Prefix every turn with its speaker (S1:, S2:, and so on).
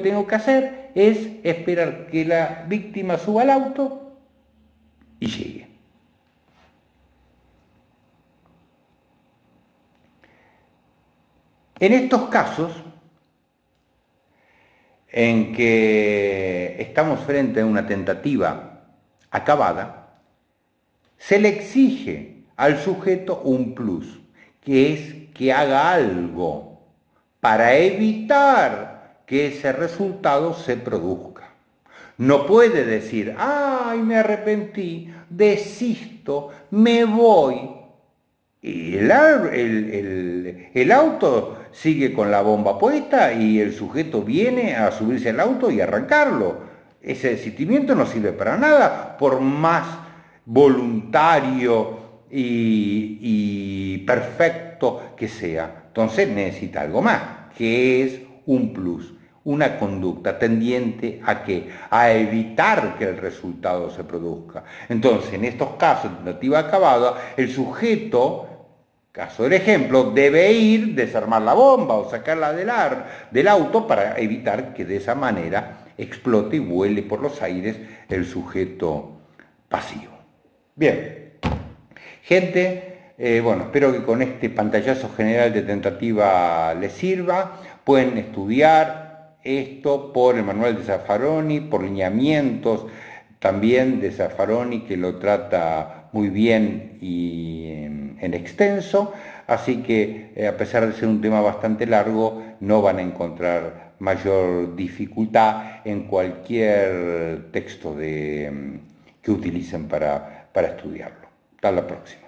S1: tengo que hacer es esperar que la víctima suba al auto y llegue. En estos casos, en que estamos frente a una tentativa acabada, se le exige al sujeto un plus, que es que haga algo para evitar que ese resultado se produzca. No puede decir, ay, me arrepentí, desisto, me voy. Y el, auto sigue con la bomba puesta y el sujeto viene a subirse al auto y arrancarlo. Ese desistimiento no sirve para nada, por más voluntario y perfecto que sea. Entonces necesita algo más, que es un plus, una conducta tendiente a que a evitar que el resultado se produzca. Entonces, en estos casos de tentativa acabada, el sujeto caso del ejemplo, debe ir, desarmar la bomba o sacarla del, del auto para evitar que de esa manera explote y vuele por los aires el sujeto pasivo. Bien, gente, eh, bueno, espero que con este pantallazo general de tentativa les sirva. Pueden estudiar esto por el manual de Zaffaroni, por lineamientos también de Zaffaroni que lo trata muy bien y en, extenso. Así que eh, a pesar de ser un tema bastante largo, no van a encontrar mayor dificultad en cualquier texto que utilicen para, para estudiarlo. Hasta la próxima.